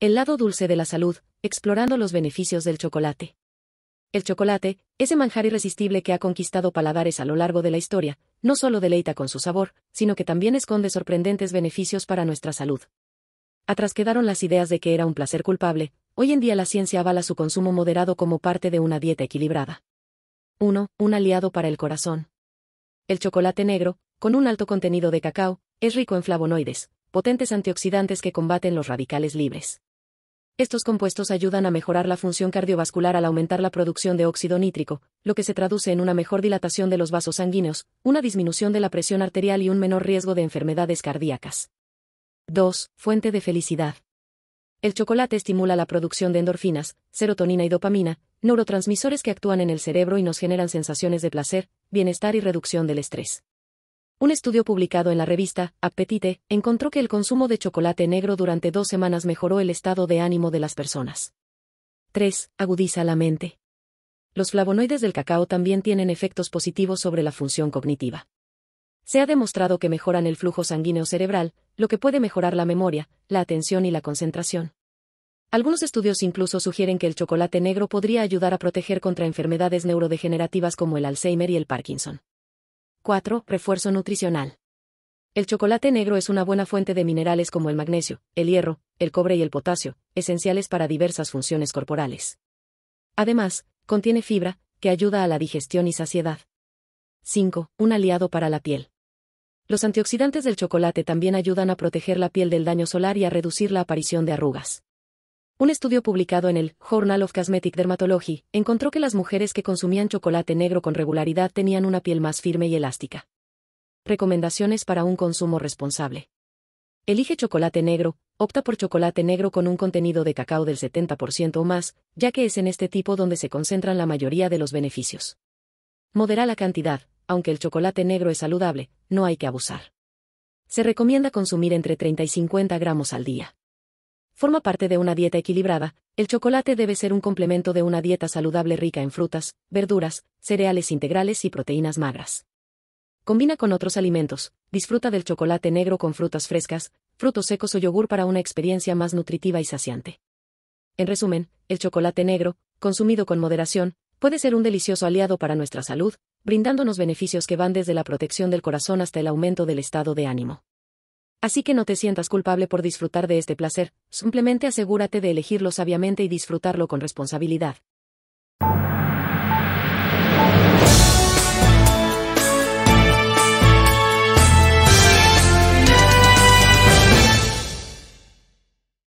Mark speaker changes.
Speaker 1: El lado dulce de la salud, explorando los beneficios del chocolate. El chocolate, ese manjar irresistible que ha conquistado paladares a lo largo de la historia, no solo deleita con su sabor, sino que también esconde sorprendentes beneficios para nuestra salud. Atrás quedaron las ideas de que era un placer culpable, hoy en día la ciencia avala su consumo moderado como parte de una dieta equilibrada. 1. Un aliado para el corazón. El chocolate negro, con un alto contenido de cacao, es rico en flavonoides, potentes antioxidantes que combaten los radicales libres. Estos compuestos ayudan a mejorar la función cardiovascular al aumentar la producción de óxido nítrico, lo que se traduce en una mejor dilatación de los vasos sanguíneos, una disminución de la presión arterial y un menor riesgo de enfermedades cardíacas. 2. Fuente de felicidad. El chocolate estimula la producción de endorfinas, serotonina y dopamina, neurotransmisores que actúan en el cerebro y nos generan sensaciones de placer, bienestar y reducción del estrés. Un estudio publicado en la revista Appetite encontró que el consumo de chocolate negro durante dos semanas mejoró el estado de ánimo de las personas. 3. Agudiza la mente. Los flavonoides del cacao también tienen efectos positivos sobre la función cognitiva. Se ha demostrado que mejoran el flujo sanguíneo cerebral, lo que puede mejorar la memoria, la atención y la concentración. Algunos estudios incluso sugieren que el chocolate negro podría ayudar a proteger contra enfermedades neurodegenerativas como el Alzheimer y el Parkinson. 4. Refuerzo nutricional. El chocolate negro es una buena fuente de minerales como el magnesio, el hierro, el cobre y el potasio, esenciales para diversas funciones corporales. Además, contiene fibra, que ayuda a la digestión y saciedad. 5. Un aliado para la piel. Los antioxidantes del chocolate también ayudan a proteger la piel del daño solar y a reducir la aparición de arrugas. Un estudio publicado en el Journal of Cosmetic Dermatology encontró que las mujeres que consumían chocolate negro con regularidad tenían una piel más firme y elástica. Recomendaciones para un consumo responsable. Elige chocolate negro, opta por chocolate negro con un contenido de cacao del 70% o más, ya que es en este tipo donde se concentran la mayoría de los beneficios. Modera la cantidad, aunque el chocolate negro es saludable, no hay que abusar. Se recomienda consumir entre 30 y 50 gramos al día forma parte de una dieta equilibrada, el chocolate debe ser un complemento de una dieta saludable rica en frutas, verduras, cereales integrales y proteínas magras. Combina con otros alimentos, disfruta del chocolate negro con frutas frescas, frutos secos o yogur para una experiencia más nutritiva y saciante. En resumen, el chocolate negro, consumido con moderación, puede ser un delicioso aliado para nuestra salud, brindándonos beneficios que van desde la protección del corazón hasta el aumento del estado de ánimo. Así que no te sientas culpable por disfrutar de este placer, simplemente asegúrate de elegirlo sabiamente y disfrutarlo con responsabilidad.